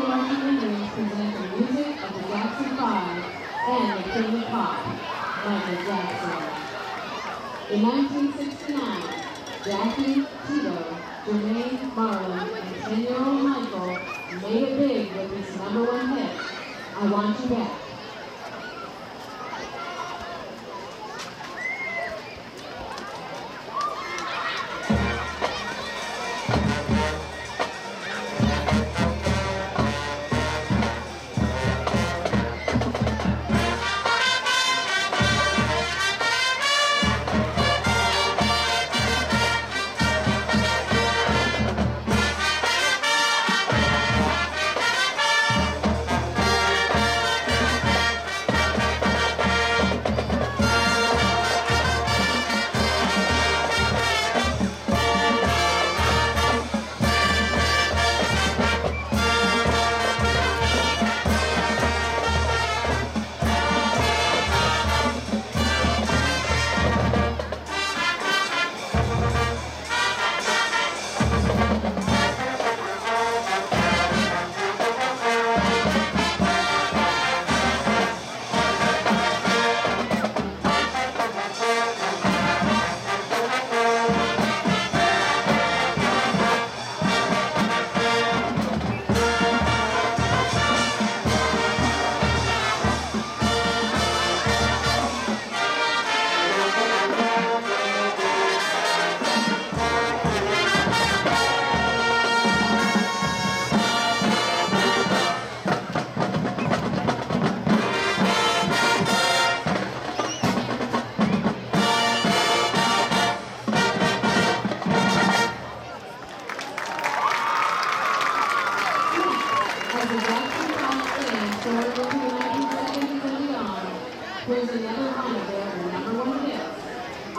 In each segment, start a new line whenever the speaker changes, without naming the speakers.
Present the music of the Jackson 5 and the King of Pop, Michael Jackson. In 1969, Jackie, Tito, Jermaine Marlon, and 10-year-old Michael made it big with his number one hit, I Want You Back.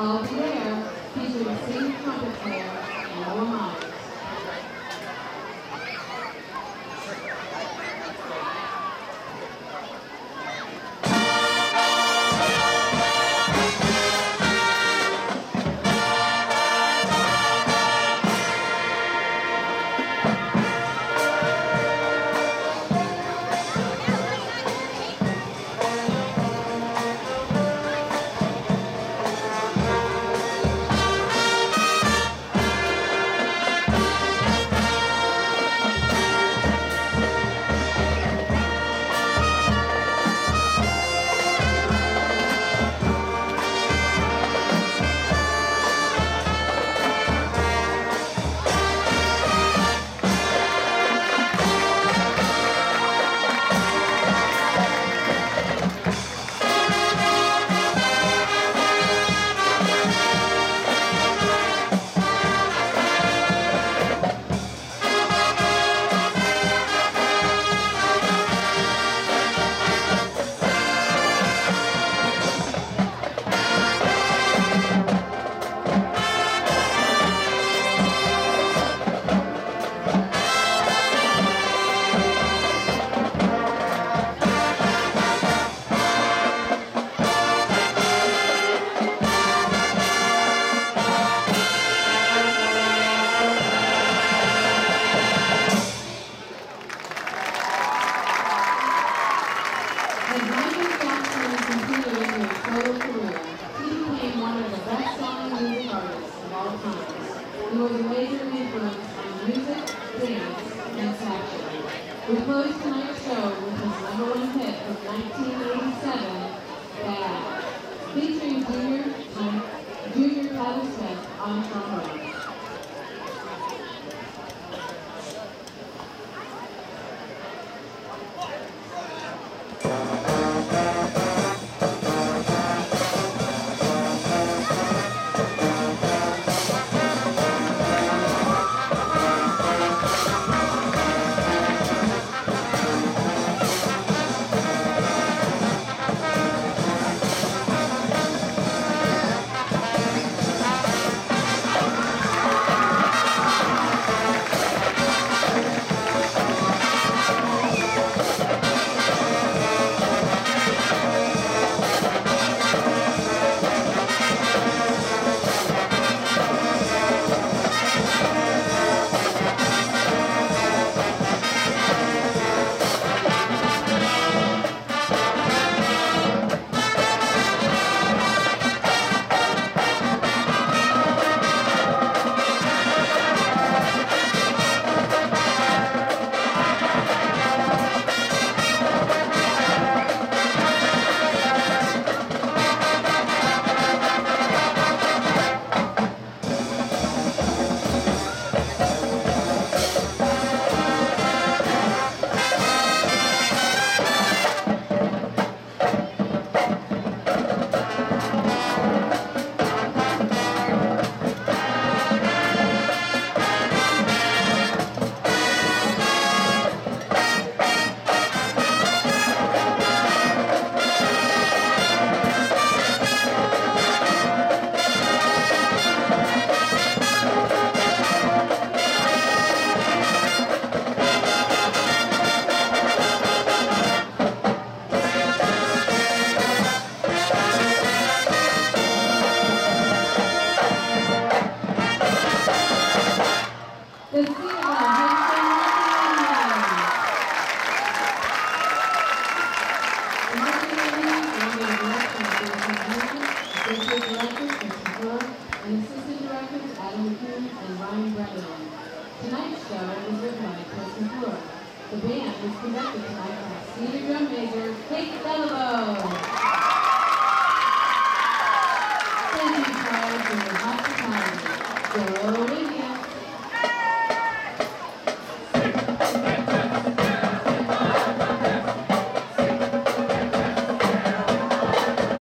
All together, featuring Steve Copperfield, Never Mind. the show with his number one hit from 1987, Bad, featuring Junior, um, junior Tyler Smith on trombone. Brian Brennan. Tonight's show is written by Kris McClure. The band is conducted tonight by senior drum major Kate Delavo. Thank you, Charles, and the hospitality. Go